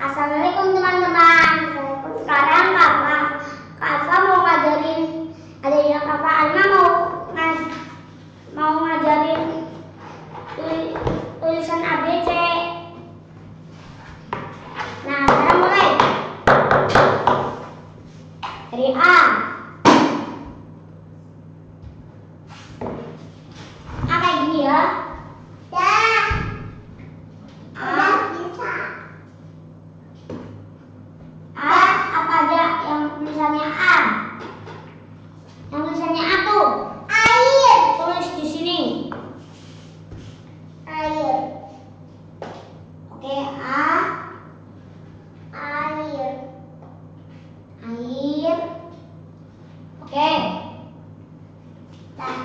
Assalamualaikum teman-teman. Sekarang kakak kakak mau ngajarin ada yang kakak Alma mau ngas mau ngajarin tul- tulisan ABC. Nah, sekarang mulai dari. A kayak gini ya. Dah. A. Udah bisa. A apa aja yang tulisannya A? Yang tulisannya A tuh Air. tulis di sini. Air. Oke, A Air. air. Oke, Dah.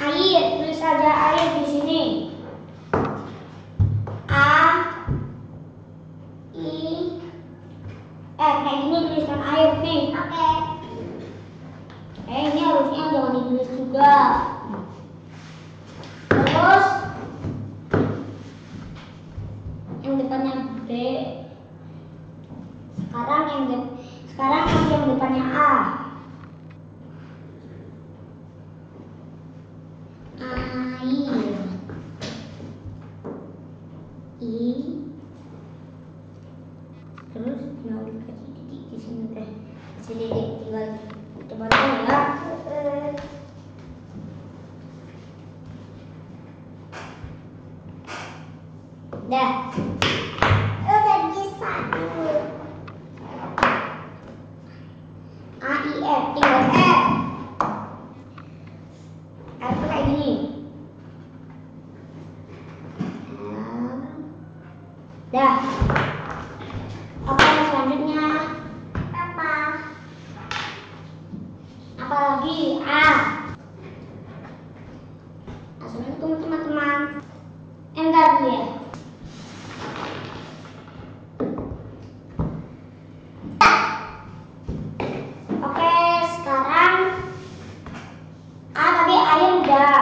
air tulis saja air di sini. A I eh kayak gini tulisan air nih. Oke. Eh ini harusnya jangan ditulis juga. Terus yang depannya B. Sekarang yang de- sekarang yang depannya A. Air. I. Terus tinggal dikasih titik di sini teh. Di sini deh, tinggal coba ya. Eh, Dah. Udah bisa dulu. A I F tinggal F. F tuh kayak gini. Dah. Apa yang selanjutnya? Apa? Apa lagi? A. Assalamualaikum teman-teman. Entar dulu ya. Oke, sekarang A tadi air udah.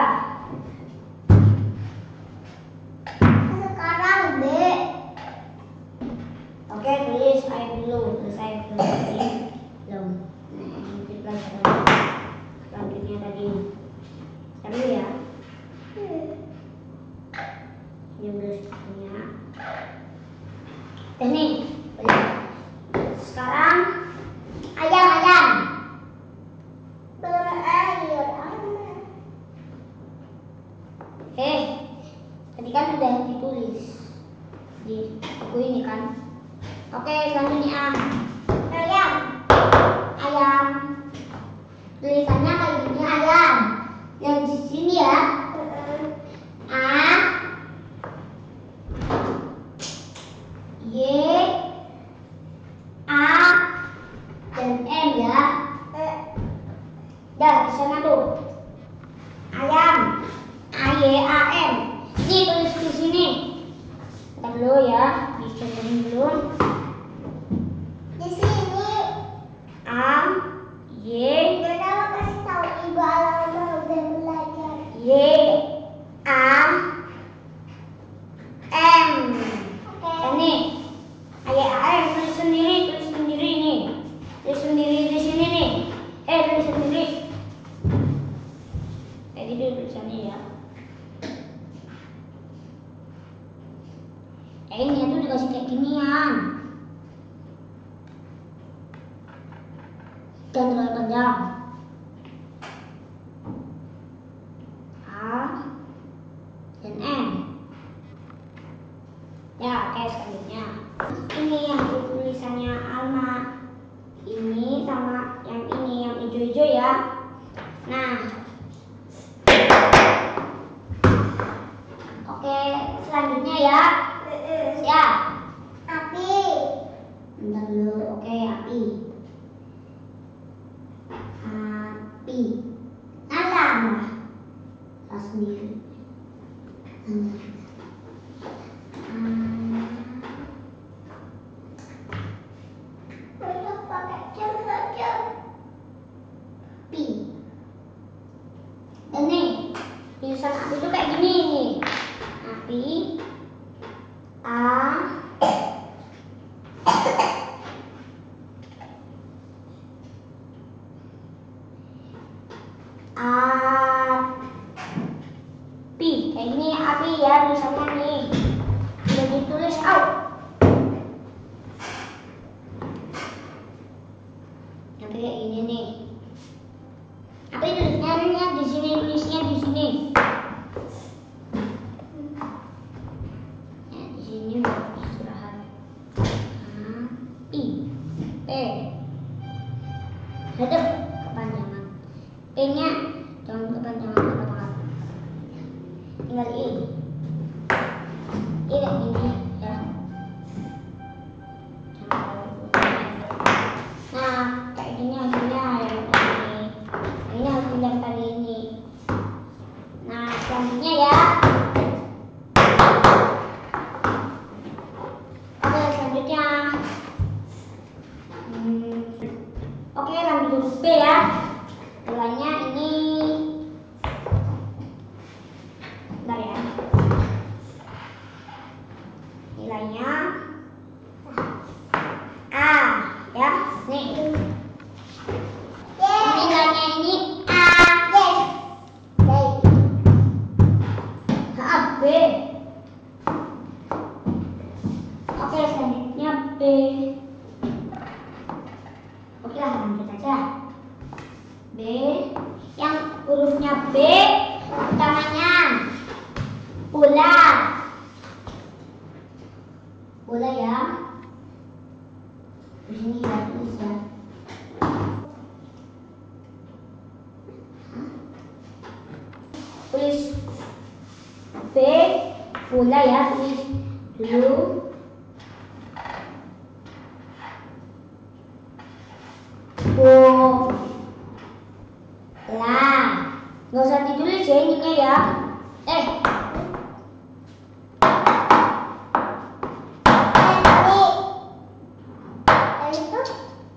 Sekarang B. Oke, tulis air dulu. Tulis air dulu tadi. Belum. Nah, ini pelajaran selanjutnya tadi. Sekarang dulu ya. Ini udah semuanya. Dan nih, sekarang ayam ayam. Berair. Eh, tadi kan udah ditulis di buku ini kan. Oke, selanjutnya Ayam. ayam. Tulisannya kayak gini ayam. Yang di sini ya. A Y A dan M ya. Eh, Dah di sana tuh. Ayam. A Y A M. Ini tulis di sini. Bentar dulu ya, dicobain dulu. Di sini. A Y mau kasih tahu ibu Alama udah belajar. Y A M. Oke. Dan nih, ayah ayah tulis sendiri, tulis sendiri nih, tulis sendiri di sini nih. Eh tulis sendiri. Kayak gitu tulisannya ya. Eh ini tuh dikasih kayak ginian. Dan panjang. A dan M. Ya, oke selanjutnya. Ini yang tulisannya Alma. Ini sama yang ini yang hijau-hijau ya. Nah. Oke, selanjutnya ya. Ya. Api. Bentar dulu. Oke, api. Api. Lah sendiri. kayak ini nih. Apa itu? Tulisnya di sini tulisnya di sini. Nah, di sini istirahat. P. Kepanjangan. P nya jangan kepanjangan tinggal I. Yang hurufnya B, utamanya bola. Bola ya. Di sini ya, tulis ya. Tulis B bola ya tulis dulu bola nggak usah ditulis ya ininya ya eh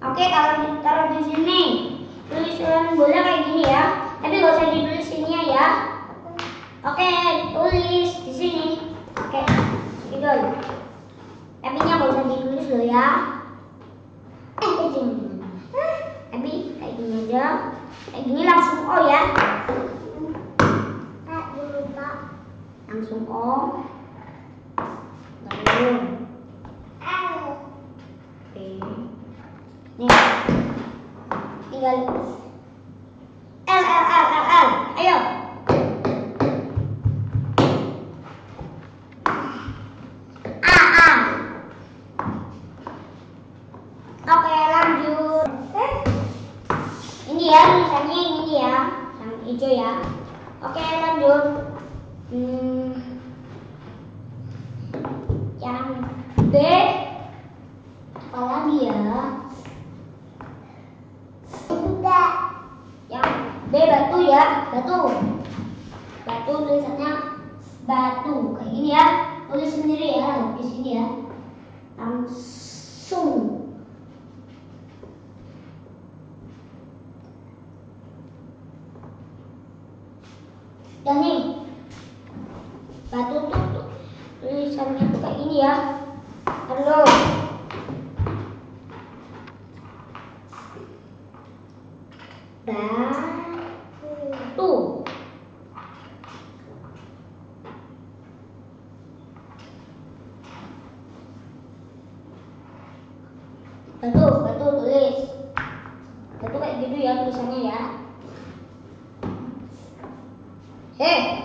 oke kalau ditaruh di sini tulisan bola kayak gini ya tapi nggak usah ditulis ininya ya Oke, tulis di sini. Oke, gitu. Tapi nya nggak loh ya. Eh, kayak gini. Tapi kayak gini aja. Kayak gini langsung O ya. Langsung O. Lalu P. Nih. Tinggal hijau ya. Oke lanjut. Hmm, yang B apa lagi ya? Yang B batu ya, batu. Batu tulisannya batu kayak gini ya. Tulis sendiri ya di sini ya. Langsung. Dan nih batu tuh tuh, tulisannya tuh kayak gini ya. Halo. Batu. Batu, batu tulis. Batu kayak gitu ya tulisannya ya. Hei.